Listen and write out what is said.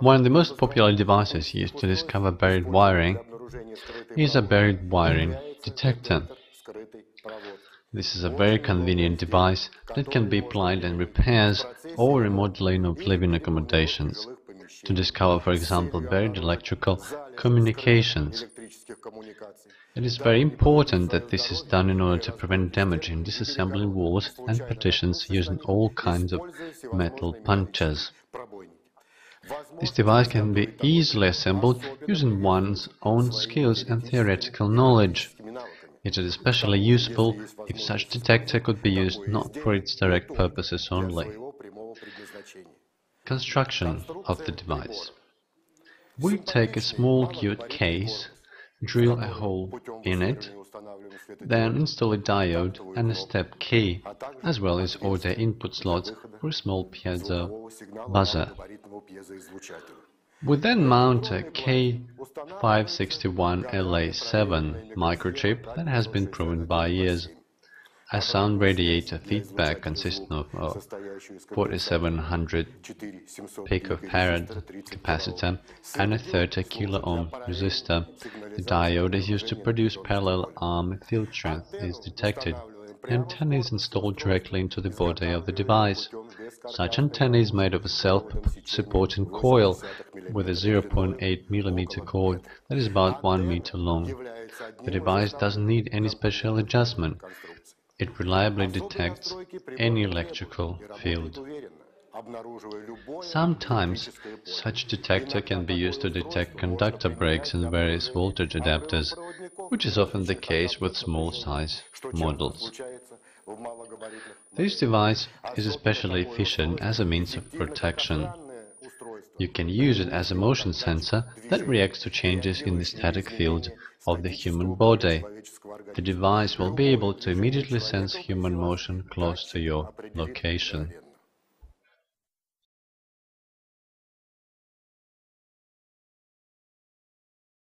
One of the most popular devices used to discover buried wiring is a buried wiring detector. This is a very convenient device that can be applied in repairs or remodeling of living accommodations to discover, for example, buried electrical communications. It is very important that this is done in order to prevent damage in disassembling walls and partitions using all kinds of metal punches. This device can be easily assembled using one's own skills and theoretical knowledge. It is especially useful if such detector could be used not for its direct purposes only. Construction of the device. We take a small cute case, drill a hole in it, then install a diode and a step key, as well as audio input slots for a small piezo buzzer. We then mount a K561LA7 microchip that has been proven by years. A sound radiator feedback consisting of a 4700 picofarad capacitor and a 30 kilo ohm resistor. The diode is used to produce parallel arm field strength is detected. The antenna is installed directly into the body of the device. Such antenna is made of a self-supporting coil with a 0.8 mm cord that is about 1 meter long. The device doesn't need any special adjustment. It reliably detects any electrical field. Sometimes such detector can be used to detect conductor breaks in various voltage adapters, which is often the case with small size models. This device is especially efficient as a means of protection. You can use it as a motion sensor that reacts to changes in the static field of the human body. The device will be able to immediately sense human motion close to your location.